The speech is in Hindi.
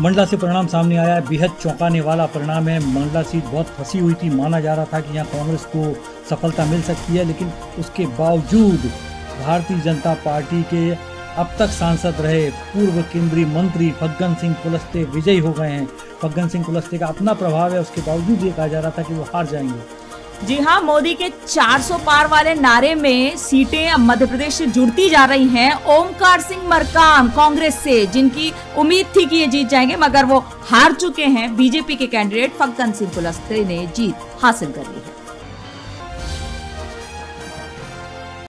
मंडला से परिणाम सामने आया है। बेहद चौंकाने वाला परिणाम है। मंडला सीट बहुत फंसी हुई थी। माना जा रहा था कि यहाँ कांग्रेस को सफलता मिल सकती है, लेकिन उसके बावजूद भारतीय जनता पार्टी के अब तक सांसद रहे पूर्व केंद्रीय मंत्री फग्गन सिंह कुलस्ते विजयी हो गए हैं। फग्गन सिंह कुलस्ते का अपना प्रभाव है। उसके बावजूद ये कहा जा रहा था कि वो हार जाएँगे। जी हाँ मोदी के 400 पार वाले नारे में सीटें अब मध्य प्रदेश से जुड़ती जा रही हैं। ओमकार सिंह मरकाम कांग्रेस से, जिनकी उम्मीद थी कि ये जीत जाएँगे, मगर वो हार चुके हैं। बीजेपी के कैंडिडेट फग्गन सिंह कुलस्ते ने जीत हासिल कर ली है।